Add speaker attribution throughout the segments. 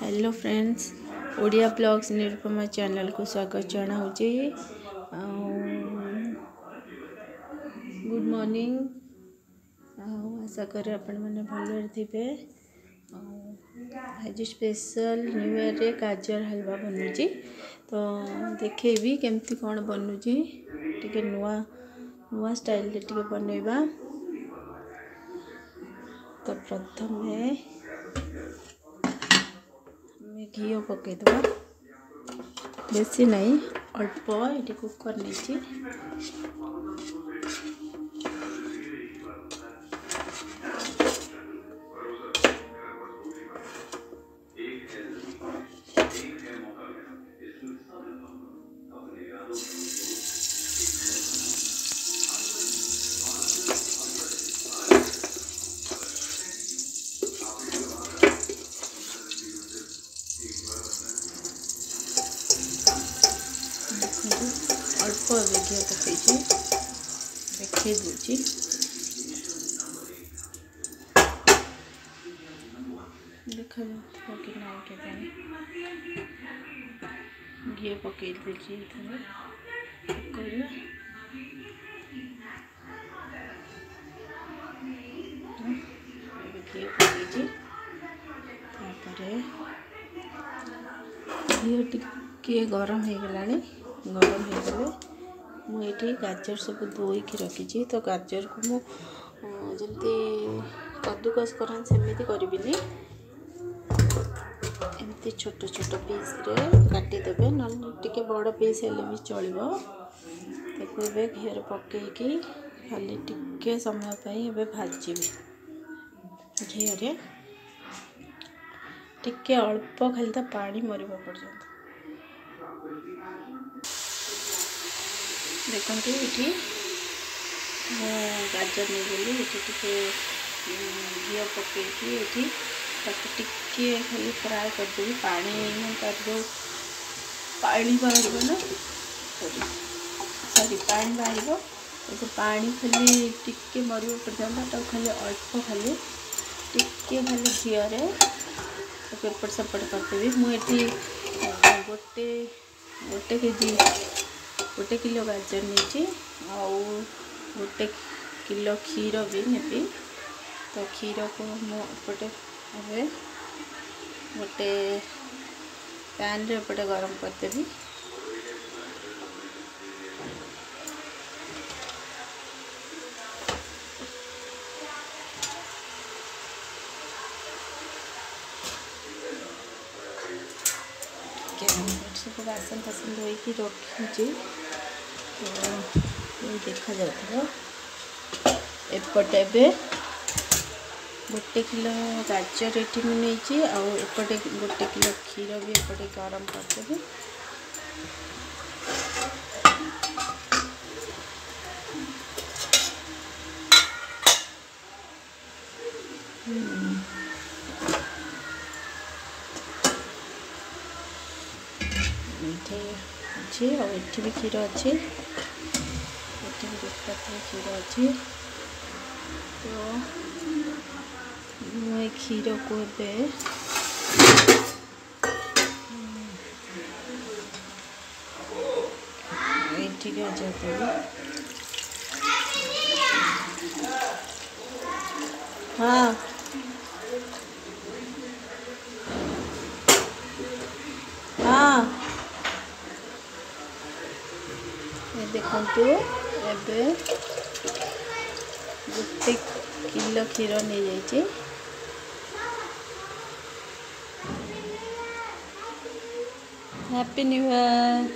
Speaker 1: hello friends Odia blogs Nirupama channel को स्वागत जनावे good morning आशा कर भल्बे आज स्पेशल न्यू ईयर रे गाजर हलवा बनुची तो देखी केमती कौन बनुची टे नुआ नुआ स्टाइल टे बनवा तो प्रथम घी पकईद बेस नहीं अल्प ये कुकर नहीं କିନ୍ତୁ ଅଳ୍ପ ଯୋଗ୍ୟ ପକାଇଛି ଦେଖାଇ ଦେଉଛି ଦେଖାଯାଉଥିବ କି ନାହିଁ କେଜାଣି ଘିଅ ପକାଇ ଦେଉଛି ଏଥିରେ କରିବା ଘିଅ ପକାଇଛି ତାପରେ ଘିଅ ଟିକେ ଗରମ ହୋଇଗଲାଣି গরম হৈ গৈছে মই এতিয়া গাজৰ সব দুয়ই কি ৰকিছি তো গাজৰক মই জলতে কাদুকাছ কৰা চেমিতি কৰিবিলি এতিয়া চটচটো পেষ্টে কাটি দবে নহ' টিকে বড় পেছেলি মি চলিব দেখিবে ঘેર পককেই কি খালি টিকে সময়ত আইবে ভাজিবি ঠিক আৰে টিকে অল্প খালি তা पाणी মৰিব পৰ देखते ये गाजर नहीं घी पकड़े खाली फ्राए करदे पा तर जो पा बाहर ना सरी पा बाहर तो पा खाली टिके मर पर्यटन खाली अल्प खाली टिके खाली घी एपट सेपट करदेवि मुझे गोटे गोटे के जी ଗୋଟେ କିଲୋ ଗାଜର ନେଇଛି ଆଉ ଗୋଟେ କିଲୋ କ୍ଷୀର ବି ନେବି ତ କ୍ଷୀରକୁ ମୁଁ ଏପଟେ ଏବେ ଗୋଟେ ପ୍ୟାନ୍ରେ ଏପଟେ ଗରମ କରିଦେବି ସବୁ ବାସନ ଫାସନ ଧୋଇକି ରଖିଛି ଦେଖା ଯାଉଥିବ ଏପଟେ ଏବେ ଗୋଟେ କିଲୋ ଗାଜର ଏଠି ମୁଁ ନେଇଛି ଆଉ ଏପଟେ ଗୋଟେ କିଲୋ କ୍ଷୀର ବି ଏପଟେ ଗରମ କରିଦେବି ଏଠି ଅଛି ଆଉ ଏଠି ବି କ୍ଷୀର ଅଛି ପତ୍ର କ୍ଷୀର ଅଛି ତ ମୁଁ ଏ କ୍ଷୀରକୁ ଏବେ ଏଇଠିକି ଯାଇଦେବି ହଁ हाँ देखो ଏବେ ଗୋଟେ କିଲୋ କ୍ଷୀର ନେଇଯାଇଛି happy new year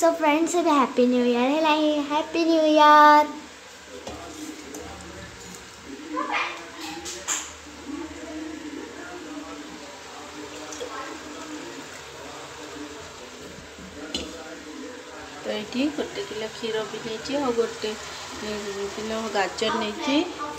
Speaker 2: so friends अभी हैप्पी न्यू ईयर है लाइक हैप्पी न्यू
Speaker 1: ईयर ଏଇଠି ଗୋଟେ କିଲୋ କ୍ଷୀର ବି ନେଇଛି ଆଉ ଗୋଟେ କିଲୋ ଗାଜର ନେଇଛି ଆଉ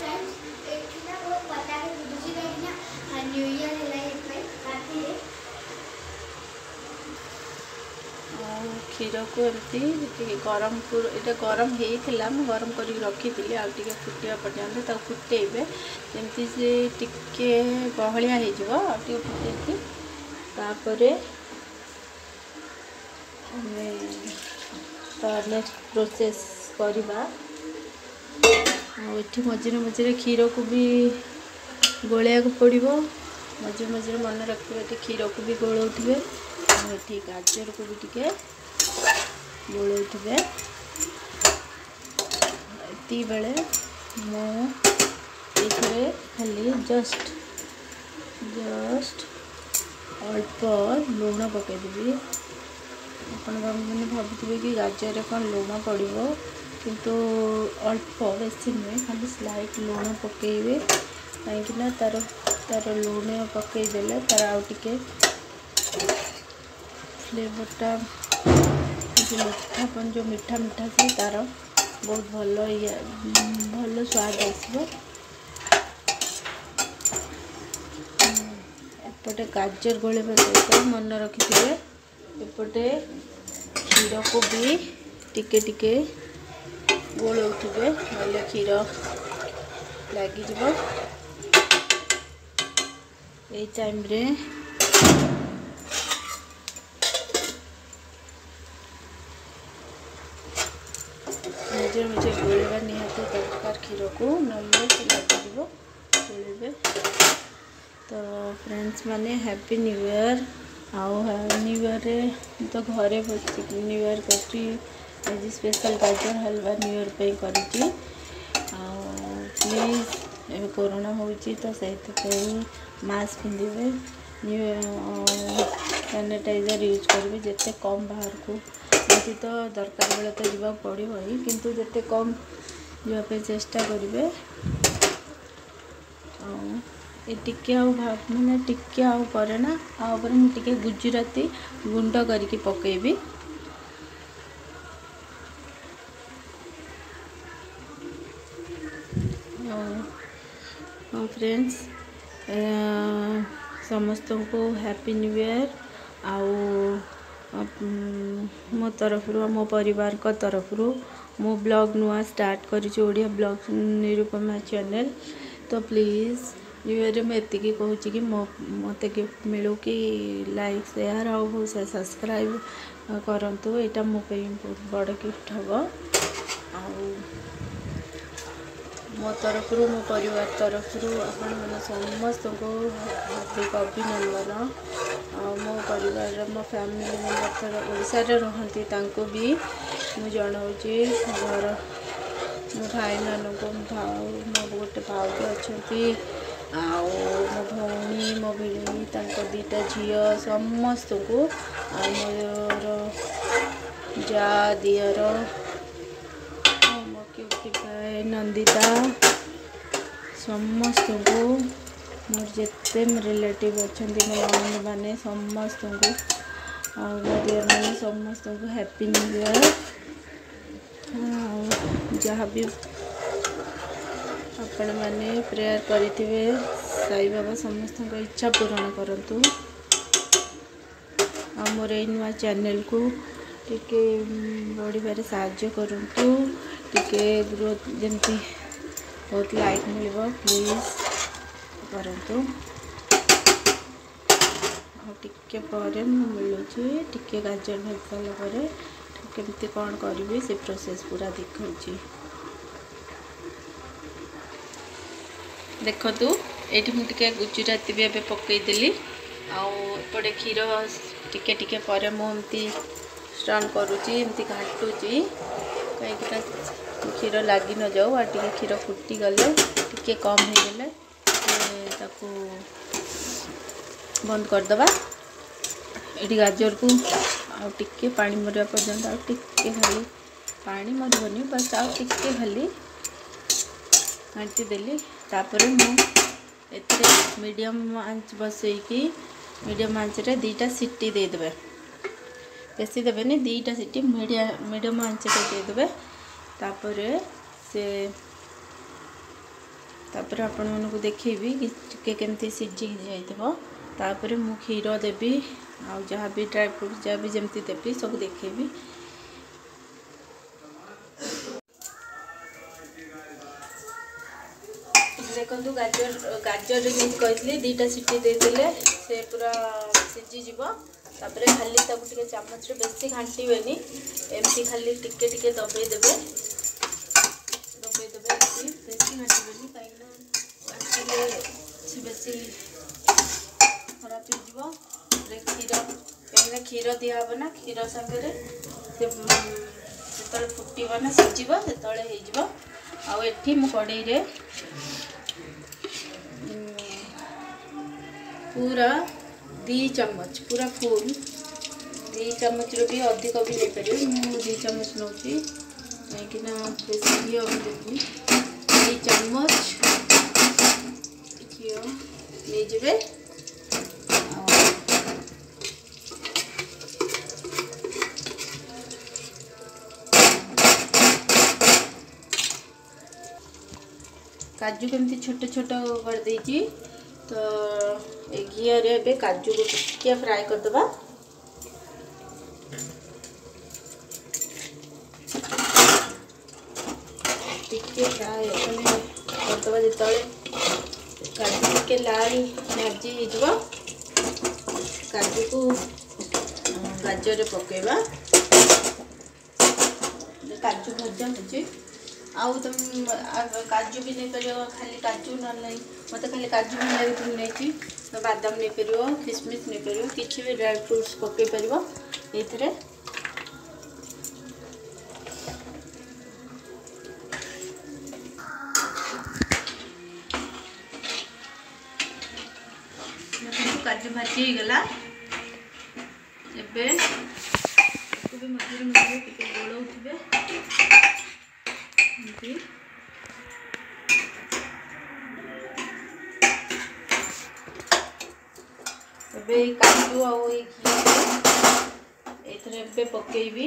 Speaker 1: କ୍ଷୀରକୁ ଏମିତି ଟିକେ ଗରମ ଏଇଟା ଗରମ ହେଇଥିଲା ମୁଁ ଗରମ କରିକି ରଖିଥିଲି ଆଉ ଟିକେ ଫୁଟିବା ପର୍ଯ୍ୟନ୍ତ ତାକୁ ଫୁଟେଇବେ ଯେମିତି ସେ ଟିକେ ବହଳିଆ ହେଇଯିବ ଆଉ ଟିକେ ଫୁଟେଇକି ତାପରେ ଆମେ ତ ନେକ୍ସଟ ପ୍ରୋସେସ୍ କରିବା ଆଉ ଏଠି ମଝିରେ ମଝିରେ କ୍ଷୀରକୁ ବି ଗୋଳେଇବାକୁ ପଡ଼ିବ ମଝିରେ ମଝିରେ ମନେ ରଖିବେ ଏଠି କ୍ଷୀରକୁ ବି ଗୋଳଉଥିବେ ଆଉ ଏଠି ଗାଜରକୁ ବି ଟିକେ ଗୋଳଉଥିବେ ଏତିକିବେଳେ ମୁଁ ଏଥିରେ ଖାଲି ଜଷ୍ଟ ଜଷ୍ଟ ଅଳ୍ପ ଲୁଣ ପକାଇଦେବି ଆପଣ ମାନେ ଭାବୁଥିବେ କି ଗାଜରରେ କ'ଣ ଲୁଣ ପଡ଼ିବ କିନ୍ତୁ ଅଳ୍ପ ବେଶୀ ନୁହେଁ ଖାଲି ସ୍ଲାଇଟ୍ ଲୁଣ ପକାଇବେ କାହିଁକିନା ତା'ର ତା'ର ଲୁଣ ପକାଇଦେଲେ ତା'ର ଆଉ ଟିକେ ଫ୍ଲେଭର୍ଟା ଯେଉଁ ମିଠାପଣ ଯେଉଁ ମିଠା ମିଠା ଥାଏ ତା'ର ବହୁତ ଭଲ ଇଏ ଭଲ ସ୍ୱାଦ ଆସିବ ଏପଟେ ଗାଜର ଗୋଳେଇବା ସହିତ ମନେ ରଖିଥିବେ एपटे क्षीर को भी टिके टिके गोल उठे ना क्षीर लग टाइम निजे गोलवा निहती दरकार क्षीर को तो फ्रेंड्स मैंने हैप्पी न्यू ईयर ଆଉ ନ୍ୟୁୟର୍ରେ ମୁଁ ତ ଘରେ ବସିକି ନ୍ୟୁୟର୍ କରୁଛି ଆଜି ସ୍ପେଶାଲ୍ ଗାଜର ହାଲୁଆ ନ୍ୟୁୟର୍ ପାଇଁ କରିଛି ଆଉ ପ୍ଲିଜ୍ ଏବେ କରୋନା ହେଉଛି ତ ସେଇଥିପାଇଁ ମାସ୍କ ପିନ୍ଧିବେ ନ୍ୟୁ ସାନିଟାଇଜର୍ ୟୁଜ୍ କରିବେ ଯେତେ କମ୍ ବାହାରକୁ ଏମିତି ତ ଦରକାର ବେଳେ ତ ଯିବାକୁ ପଡ଼ିବ ହିଁ କିନ୍ତୁ ଯେତେ କମ୍ ଯିବା ପାଇଁ ଚେଷ୍ଟା କରିବେ ଆଉ ଏ ଟିକେ ଆଉ ମାନେ ଟିକେ ଆଉ ପରେ ନା ଆଉ ପରେ ମୁଁ ଟିକେ ଗୁଜୁରାତି ଗୁଣ୍ଡ କରିକି ପକାଇବି ଆଉ ଫ୍ରେଣ୍ଡସ୍ ସମସ୍ତଙ୍କୁ ହ୍ୟାପି ନ୍ୟୁ ଇୟର୍ ଆଉ ମୋ ତରଫରୁ ମୋ ପରିବାରଙ୍କ ତରଫରୁ ମୁଁ ବ୍ଲଗ୍ ନୂଆ ଷ୍ଟାର୍ଟ କରିଛି ଓଡ଼ିଆ ବ୍ଲଗ୍ ନିରୁପମା ଚ୍ୟାନେଲ୍ ତ ପ୍ଲିଜ୍ ନ୍ୟୁୟର୍ରେ ମୁଁ ଏତିକି କହୁଛି କି ମୋ ମୋତେ ଗିଫ୍ଟ ମିଳୁ କି ଲାଇକ୍ ସେୟାର୍ ଆଉ ସବସ୍କ୍ରାଇବ୍ କରନ୍ତୁ ଏଇଟା ମୋ ପାଇଁ ବହୁତ ବଡ଼ ଗିଫ୍ଟ ହେବ ଆଉ ମୋ ତରଫରୁ ମୋ ପରିବାର ତରଫରୁ ଆପଣମାନେ ସମସ୍ତଙ୍କୁ ହାର୍ଦ୍ଦିକ ଅଭିନନ୍ଦନ ଆଉ ମୋ ପରିବାରର ମୋ ଫ୍ୟାମିଲି ମେମ୍ବର ଓଡ଼ିଶାରେ ରହନ୍ତି ତାଙ୍କୁ ବି ମୁଁ ଜଣାଉଛି ଘର ମୋ ଭାଇମାନଙ୍କୁ ମୋ ଭାଉ ମୋ ଗୋଟେ ଭାଉଜ ଅଛନ୍ତି आओ मो भी मो भी दीटा झी समस्त को मोर जा नंदिता समस्त को मोर जिते रिलेटिव अच्छा मो भी मैंने समस्त को समस्त को हापी न्यू ईयर जहाँ भी કપડા મને પ્રેર કરી થીવે સાઈ બાબા સમસ્ત કા ઈચ્છા પૂરણ કરંતુ આમ ઓરેનવા ચેનલ કુ ટીકે રોડી બારે સહાય કરોંતુ ટીકે દુરજંતી બહુત લાઈક મિલે બ પરંતુ ઓ ટીકે પર મલ્ટી ટીકે કા ચેનલ પર ટીકે કંત કોરુ બી સે પ્રોસેસ પૂરા દેખાવ ચી ଦେଖନ୍ତୁ ଏଇଠି ମୁଁ ଟିକେ ଗୁଜୁରାତି ବି ଏବେ ପକାଇଦେଲି ଆଉ ଏପଟେ କ୍ଷୀର ଟିକେ ଟିକେ ପରେ ମୁଁ ଏମିତି ଷ୍ଟାଣ୍ଡ କରୁଛି ଏମିତି ଘାଟୁଛି କାହିଁକିନା କ୍ଷୀର ଲାଗି ନଯାଉ ଆଉ ଟିକେ କ୍ଷୀର ଫୁଟିଗଲେ ଟିକେ କମ୍ ହେଇଗଲେ ତାକୁ ବନ୍ଦ କରିଦେବା ଏଠି ଗାଜରକୁ ଆଉ ଟିକେ ପାଣି ମରିବା ପର୍ଯ୍ୟନ୍ତ ଆଉ ଟିକେ ଖାଲି ପାଣି ମରିବନି ବାସ୍ ଆଉ ଟିକେ ଖାଲି ଘାଣ୍ଟିଦେଲି ତାପରେ ମୁଁ ଏଥିରେ ମିଡ଼ିୟମ୍ ଆଞ୍ଚ ବସେଇକି ମିଡ଼ିୟମ୍ ଆଞ୍ଚରେ ଦୁଇଟା ସିଟି ଦେଇଦେବେ ବେଶୀ ଦେବେନି ଦୁଇଟା ସିଟି ମିଡ଼ିଆ ମିଡ଼ିୟମ୍ ଆଞ୍ଚରେ ଦେଇଦେବେ ତାପରେ ସେ ତାପରେ ଆପଣମାନଙ୍କୁ ଦେଖେଇବି ଟିକେ କେମିତି ସିଝିକି ଯାଇଥିବ ତାପରେ ମୁଁ କ୍ଷୀର ଦେବି ଆଉ ଯାହା ବି ଡ୍ରାଏ ଫ୍ରୁଟ୍ ଯାହା ବି ଯେମିତି ଦେବି ସବୁ ଦେଖେଇବି देखु गाजर गाजर जो कही दीटा सीटी देदे से पूरा सीझीजी तापर खाली ताको चामच बेस घाटे एमती खाली टिके टिके दबे दबे दबे घाटे कहीं बेस खराब हो कहीं क्षीर दिहबना क्षीर सागर से जो फुटबना सीझे से आठ मु कड़े ପୁରା ଦୁଇ ଚାମଚ ପୁରା ଫୁଲ୍ ଦୁଇ ଚାମଚରୁ ବି ଅଧିକ ବି ନେଇପାରିବେ ମୁଁ ଦୁଇ ଚାମଚ ନେଉଛି କାହିଁକିନା ବେଶୀ ଘିଅ ବି ଦେବି ଦୁଇ ଚାମଚ ଘିଅ ନେଇଯିବେ কাজু কেমতি ছোট ছোট করে দিয়েছি तो घी काजू को टे फ्राए करदे फ्राए करदे जितने काजू टे लाल भाजी जब काजू को गाजर पकेबा काजू भजा भाजी काजू भी नहीं पार खाली काजू ना मत खाली काजू भी नहीं नहीं बादाम नहीं पार किसमिश नहीं कि ड्राई फ्रुट्स पकई पार गला भाजीगला मझे দিচ্ছি ଏବେ ଏଇ କାଜୁ ଆଉ ଏଇ ଘିଅ ଏଇଥିରେ ଏବେ ପକେଇବି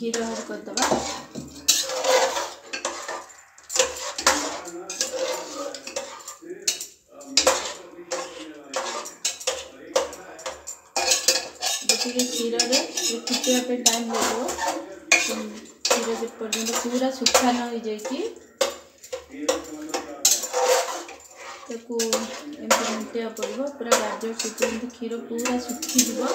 Speaker 1: କ୍ଷୀର ଆଡ଼ କରିଦେବା ଯେତିକି କ୍ଷୀରରେ ଫୁଟିବା ପାଇଁ ଟାଇମ୍ ଲାଗିବ କ୍ଷୀର ଯେପର୍ଯ୍ୟନ୍ତ ପୁରା ଶୁଖା ନ ହୋଇଯାଇଛି ତାକୁ ଏମିତି ଫୁଟିବାକୁ ପଡ଼ିବ ପୁରା ଗାଜର ଯେପର୍ଯ୍ୟନ୍ତ କ୍ଷୀର ପୁରା ଶୁଖିଯିବ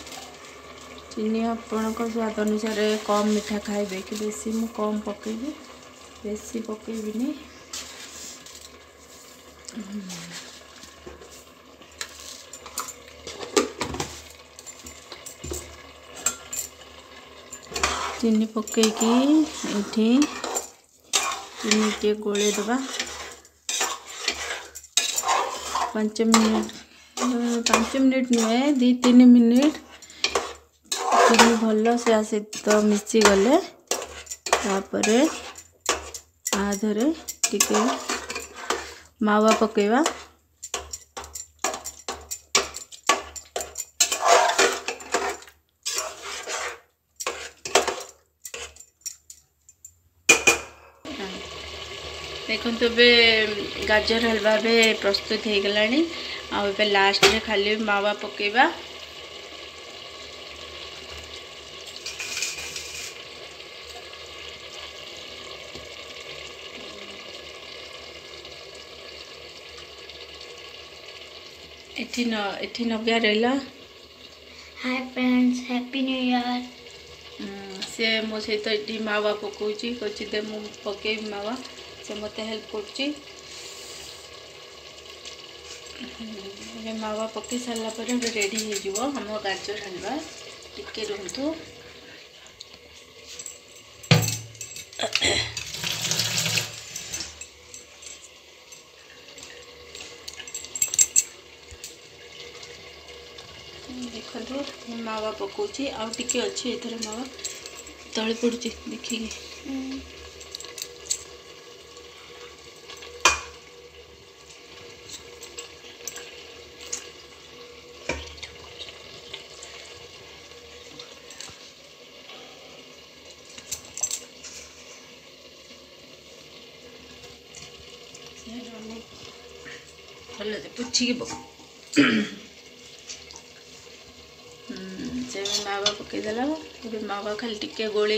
Speaker 1: चीनी आपण स्वाद अनुसार कम मिठा खाए कि बेस मुझे कम पक बेस पकेबिन चीनी पकईकिन टे गोल पच मिनिट पच मिनिट नुए दिन मिनिट ଚିନି ଭଲସେ ଆ ସହିତ ମିଶିଗଲେ ତାପରେ ଆ ଦେହରେ ଟିକେ ମାୱା ପକାଇବା ଦେଖନ୍ତୁ ଏବେ ଗାଜର ହଲବା ଏବେ ପ୍ରସ୍ତୁତ ହେଇଗଲାଣି ଆଉ ଏବେ ଲାଷ୍ଟରେ ଖାଲି ମାୱା ପକାଇବା एटीन एटीन अव्या रहा
Speaker 2: hi friends happy new year
Speaker 1: सी मो सहित माँ बा पकाऊँ कहे दे मु पके मावा से मत हेल्प कर मावा पके सारापर रेडी हो आम गाजर हलवा टी रुहतु देखो मावा पकोची आउ टिके अच्छे इधर मावा तले पड़ी देखिए पुछी पक करदेल मग खाली टिके गोल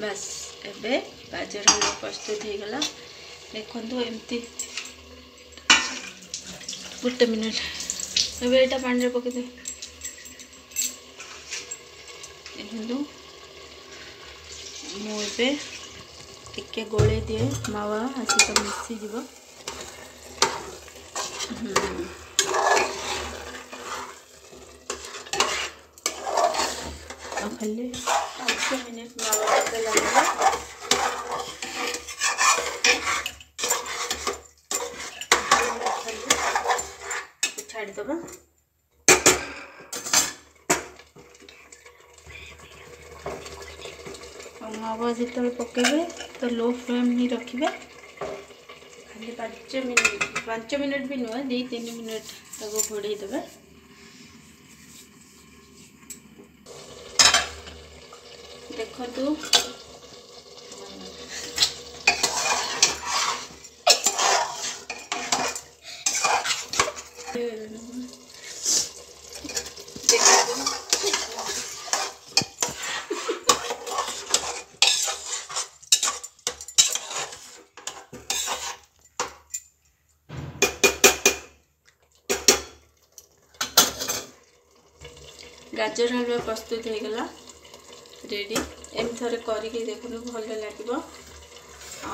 Speaker 1: बास एवं गाजर हल प्रस्तुत होगा देखो एमती गोटे मिनट अब यह पानी पक देखो मुझे टे गोल दिए मावा आस मिशि हम्म पहले पाँच छः मिनट मावा गलाएंगे मावा जो पकेबे तो लो फ्लेम ही रखे खाली पांच मिनट पांच मिनट भी नुह दिन तीन मिनट तक घोड़े देवे ଦେଖନ୍ତୁ গাজর হালুয়া প্রস্তুত হয়ে গেল रेडी एम थे कर देखु भल लगे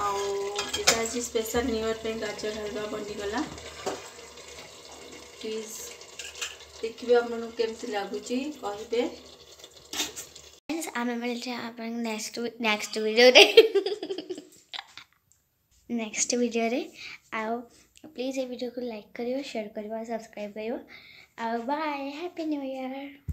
Speaker 1: आज आज स्पेशल न्यूयर पर गाजर हलवा बनीगला प्लीज देखिए आपमती लगुच
Speaker 2: कहते आम मिले आप नेक्स्ट नेक्स्ट वीडियो रे नेक्स्ट वीडियो रे आओ प्लीज ये वीडियो को लाइक करियो शेयर करियो सब्सक्राइब करियो आओ बाय हैप्पी न्यू ईयर